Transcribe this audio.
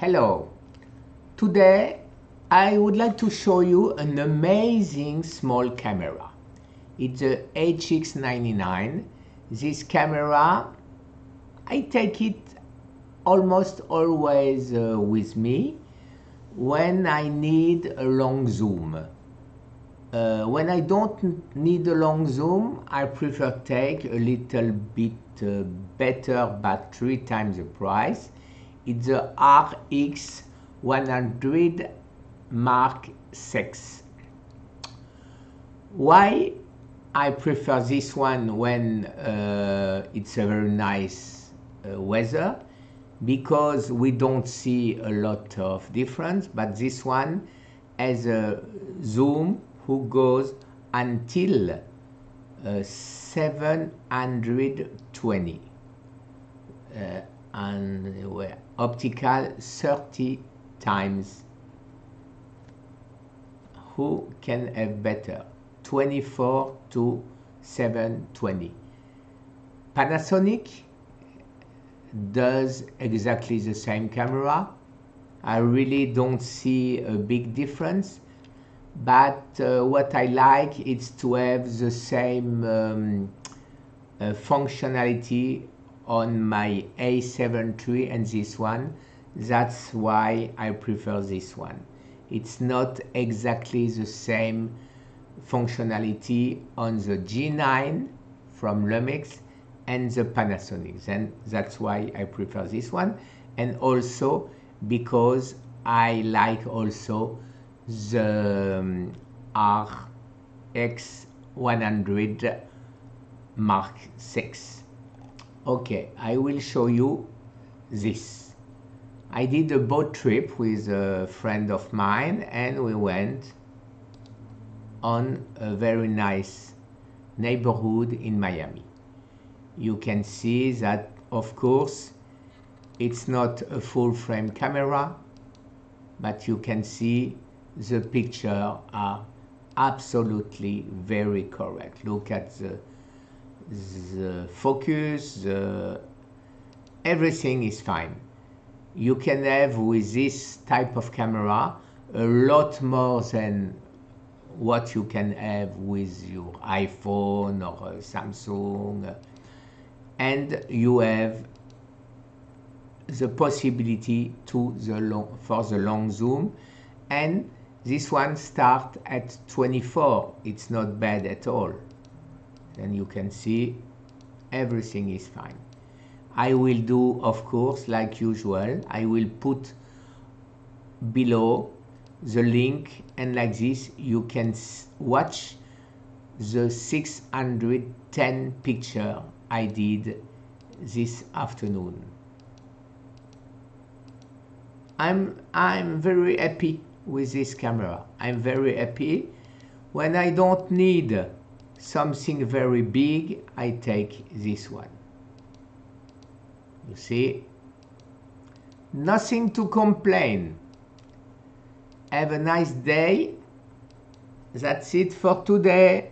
Hello. Today I would like to show you an amazing small camera. It's a HX99. This camera, I take it almost always uh, with me when I need a long zoom. Uh, when I don't need a long zoom, I prefer take a little bit uh, better but three times the price. It's the RX 100 Mark 6. Why I prefer this one when uh, it's a very nice uh, weather? Because we don't see a lot of difference, but this one has a zoom who goes until uh, 720 and optical 30 times. Who can have better? 24 to 720 Panasonic does exactly the same camera. I really don't see a big difference but uh, what I like is to have the same um, uh, functionality on my A7 III and this one. That's why I prefer this one. It's not exactly the same functionality on the G9 from Lumix and the Panasonic. And that's why I prefer this one. And also because I like also the um, RX 100 Mark 6 okay I will show you this. I did a boat trip with a friend of mine and we went on a very nice neighborhood in Miami. You can see that of course it's not a full frame camera but you can see the picture are absolutely very correct. Look at the the focus the everything is fine. You can have with this type of camera a lot more than what you can have with your iPhone or uh, Samsung. And you have the possibility to the long for the long zoom. And this one start at 24 it's not bad at all then you can see everything is fine. I will do of course like usual I will put below the link and like this you can watch the 610 picture I did this afternoon. I'm I'm very happy with this camera. I'm very happy. When I don't need something very big I take this one. You see? Nothing to complain. Have a nice day. That's it for today